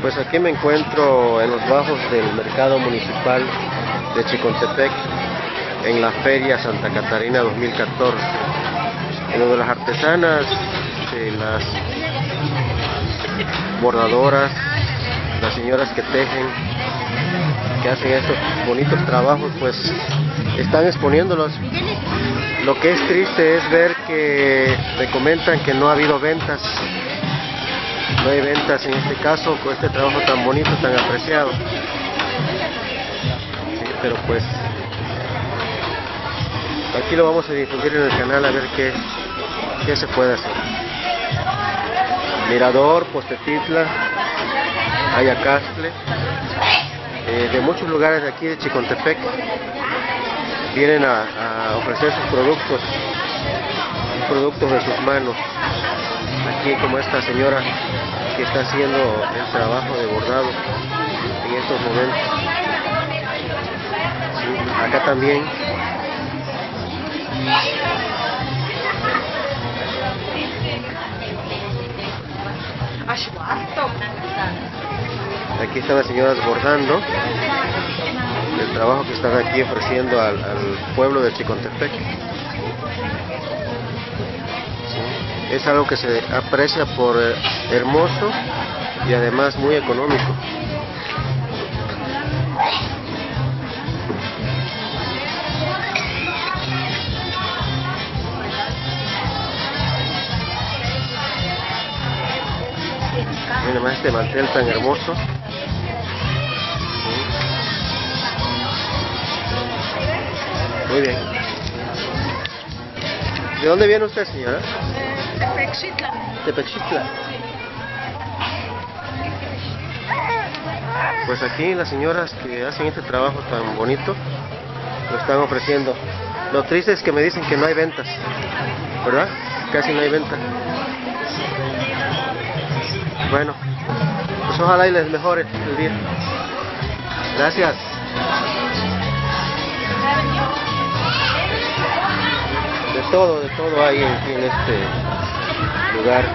Pues aquí me encuentro en los bajos del mercado municipal de Chicontepec, en la Feria Santa Catarina 2014, en donde las artesanas, eh, las bordadoras, las señoras que tejen, que hacen estos bonitos trabajos, pues están exponiéndolos. Lo que es triste es ver que me comentan que no ha habido ventas no hay ventas en este caso con este trabajo tan bonito, tan apreciado. pero pues aquí lo vamos a difundir en el canal a ver qué, qué se puede hacer. Mirador, Postetitla, Ayacastle, eh, de muchos lugares de aquí de Chicontepec vienen a, a ofrecer sus productos, productos de sus manos. Aquí como esta señora que está haciendo el trabajo de bordado en estos momentos. acá también. Aquí están las señoras bordando el trabajo que están aquí ofreciendo al, pueblo de Chicontepec es algo que se aprecia por eh, hermoso y además muy económico. Miren más este mantel tan hermoso. Muy bien. ¿De dónde viene usted, señora? Tepexitla. Pues aquí las señoras que hacen este trabajo tan bonito lo están ofreciendo. Lo triste es que me dicen que no hay ventas, ¿verdad? Casi no hay venta. Bueno, pues ojalá y les mejore el día. Gracias. Todo, de todo hay aquí en este lugar